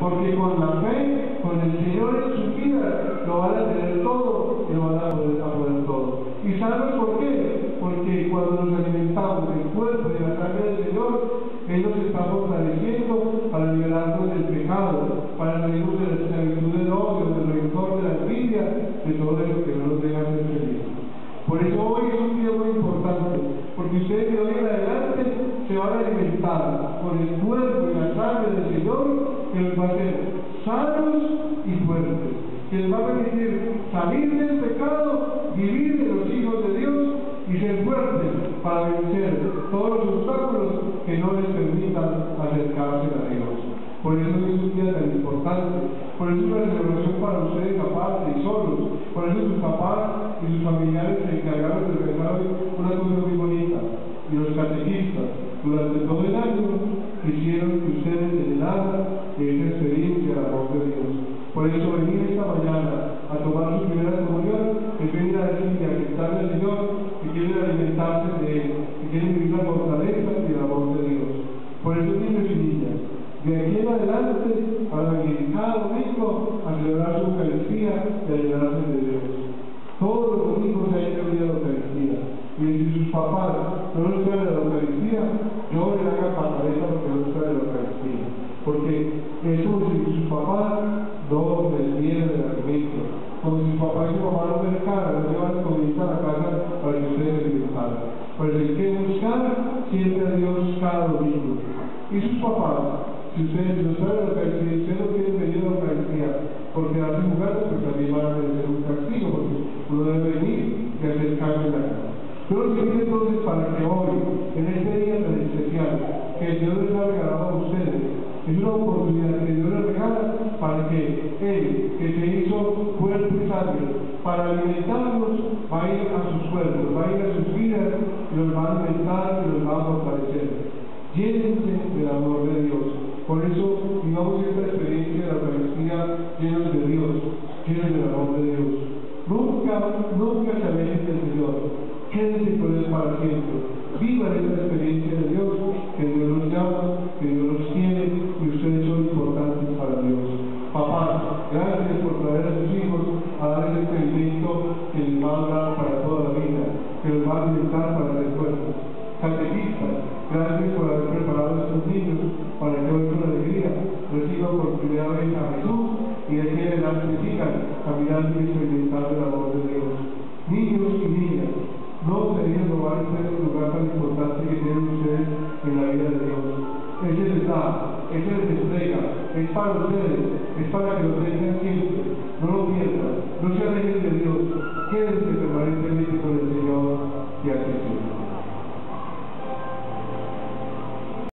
Porque con la fe, con el Señor en su vida, lo van a tener todo y lo van a poder, a poder todo. ¿Y sabes por qué? Porque cuando nos alimentamos del cuerpo y de la sangre del Señor, Él nos está fortaleciendo para liberarnos del pecado, para salirnos de la esclavitud del odio, del rencor, de la envidia, de todo eso que no nos deja ser felices. Por eso hoy es un día muy importante, porque ustedes de hoy en adelante se van a alimentar con el cuerpo y la sangre del Señor que los va a hacer sanos y fuertes, que les va a permitir salir del pecado, vivir de los hijos de Dios y ser fuertes para vencer todos los obstáculos que no les permitan acercarse a Dios. Por eso es un día tan importante, por eso es una celebración para ustedes aparte y solos, por eso sus papás y sus familiares se encargaron de regalar una cosa muy bonita. Y los catequistas, durante todo el año, quisieron Por eso venir esta mañana a tomar su primera comunión es venir a decirle, a aceptarle al Señor que quieren alimentarse de Él, que quieren vivir la fortaleza y el amor de Dios. Por eso, niños y de aquí en adelante van a venir cada domingo a celebrar su Eucaristía y a llenarse de Dios. Todos los domingos hay que venir a la Eucaristía. Y si sus papás no los traen a la Eucaristía, yo le haga pataleta porque no los traen a la Eucaristía. Porque es como si sus papás no vendieran el alimento. Como si sus papás y su mamá no mercaran, no llevan comida a la casa para que ustedes alimentaran. Pues hay que buscar siempre a Dios cada domingo. Y sus papás, si ustedes no saben la Eucaristía, ustedes no quieren venir a la Eucaristía porque hacen jugando, pues también van a merecer un castigo, porque uno debe venir y hacer cambio en la casa. Pero les entonces para que hoy, en este día tan especial, que Dios les ha regalado a ustedes, es una oportunidad que Dios les regala para que Él, que se hizo cuerpo y para alimentarnos, va a ir a sus cuerpos, va a ir a sus vidas y los va a alimentar y los va a fortalecer. Llénense del amor de Dios. Por eso vivamos esta experiencia de la Eucaristía llenos de Dios, llenos del amor de Dios. Nunca, nunca se alejen del Señor. Quédense con Él para siempre. Vivan esta experiencia de Dios, que Dios los llama, que Dios los quiere y ustedes son importantes para Dios. Papá, gracias por traer a sus hijos a darles este alimento que les va a dar para toda la vida, que los va a alimentar para el esfuerzo. Catequistas, gracias por haber preparado a estos niños para que hoy con alegría reciban por primera vez a Jesús y de aquí adelante sigan caminando y experimentando el amor de Dios. Niños y niñas, no dejen robar este lugar tan importante que tienen ustedes en la vida de Dios. Ese les da, ese les entrega, es para ustedes, es para que lo tengan siempre, no lo pierdan, no se alejen de Dios, quédense permanentemente